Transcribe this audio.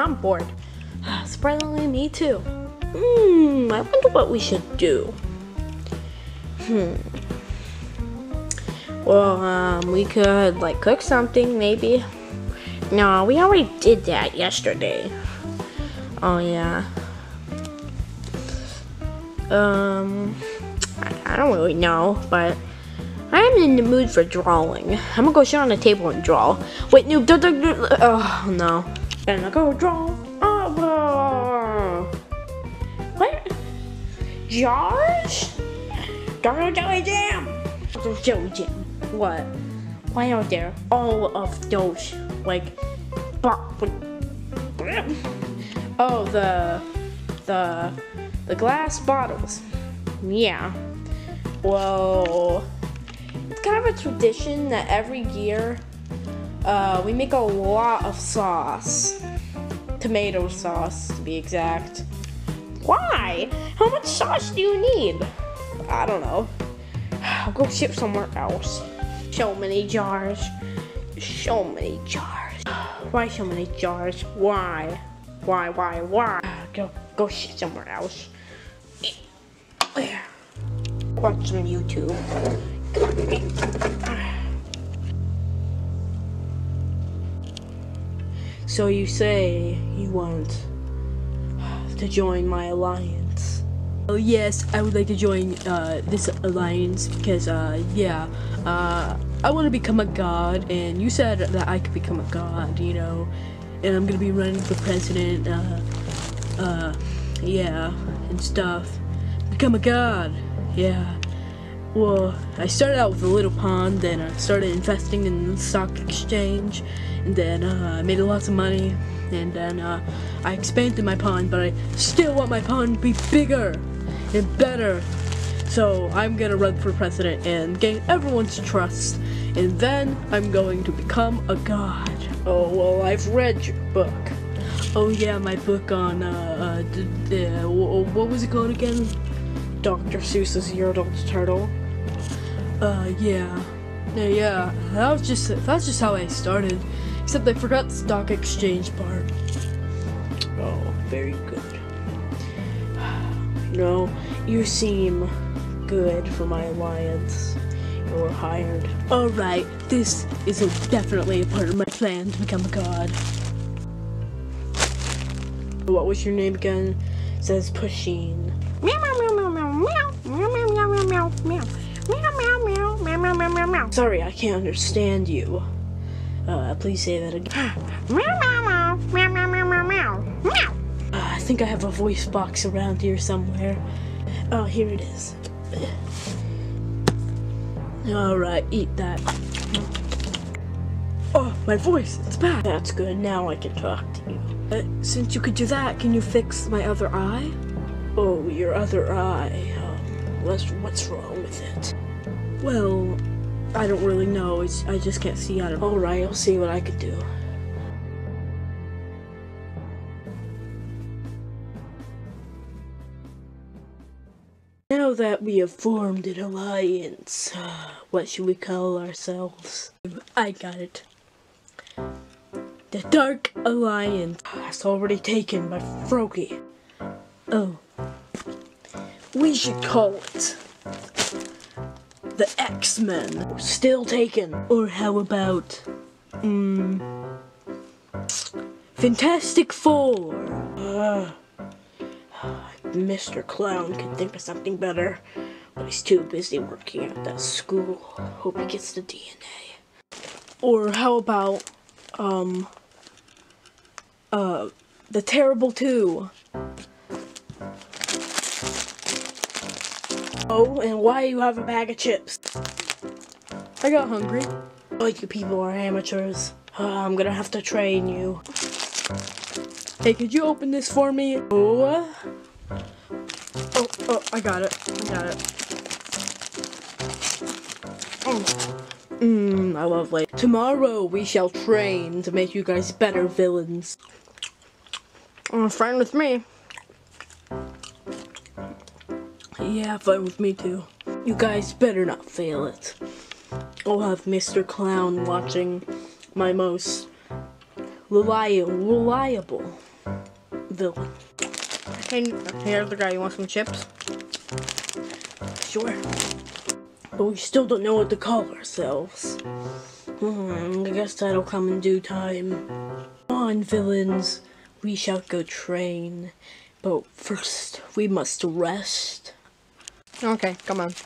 I'm bored. Surprisingly, me too. Hmm, I wonder what we should do. Hmm. Well, um, we could, like, cook something, maybe. No, we already did that yesterday. Oh, yeah. Um, I, I don't really know, but I'm in the mood for drawing. I'm gonna go sit on the table and draw. Wait, do, oh no. And I go draw. Oh, what? Jars? Dr. Jelly Jam! Dr. Jelly Jam. What? Why are there all of those, like, oh, the, the, the glass bottles. Yeah. Well, it's kind of a tradition that every year uh, we make a lot of sauce. Tomato sauce, to be exact. Why? How much sauce do you need? I don't know. I'll go ship somewhere else. So many jars. So many jars. Why so many jars? Why? Why, why, why? Go, go ship somewhere else. Where? Watch some YouTube. So you say you want to join my alliance? Oh yes, I would like to join uh, this alliance because, uh, yeah, uh, I want to become a god, and you said that I could become a god, you know, and I'm gonna be running for president, uh, uh, yeah, and stuff. Become a god, yeah. Well, I started out with a little pond, then I started investing in the stock exchange, and then uh, I made lots of money, and then uh, I expanded my pond, but I still want my pond to be bigger and better. So I'm gonna run for president and gain everyone's trust, and then I'm going to become a god. Oh, well, I've read your book. Oh yeah, my book on, uh, uh, what was it called again? Dr. Seuss's Yertle Turtle. Uh, yeah. Yeah, yeah, that was just, that's just how I started. Except I forgot the stock exchange part. Oh, very good. No, you seem good for my alliance. You were hired. Alright, this is a, definitely a part of my plan to become a god. What was your name again? It says Pusheen. Meow. Sorry, I can't understand you. Uh, please say that again. Uh, I think I have a voice box around here somewhere. Oh, here it is. Alright, eat that. Oh, my voice, it's back. That's good, now I can talk to you. Uh, since you could do that, can you fix my other eye? Oh, your other eye. Um, what's wrong with it? Well, I don't really know. It's, I just can't see out of Alright, I'll see what I could do. Now that we have formed an alliance, what should we call ourselves? I got it. The Dark Alliance. Ah, That's already taken by Froakie. Oh. We should call it the X-Men. Still taken. Or how about, hmm, Fantastic Four. Uh, Mr. Clown could think of something better, but he's too busy working at that school. Hope he gets the DNA. Or how about, um, uh, the Terrible Two. Oh, and why you have a bag of chips? I got hungry. Oh, you people are amateurs. Uh, I'm gonna have to train you. Hey, could you open this for me? Oh. Oh, oh, I got it. I got it. Mmm, I love like Tomorrow we shall train to make you guys better villains. Oh, fine with me. Yeah, fine with me too. You guys better not fail it. I'll have Mr. Clown watching my most reliable, reliable villain. Hey, hey, other guy, you want some chips? Sure. But we still don't know what to call ourselves. Hmm, I guess that'll come in due time. Come on, villains. We shall go train. But first, we must rest. Okay, come on.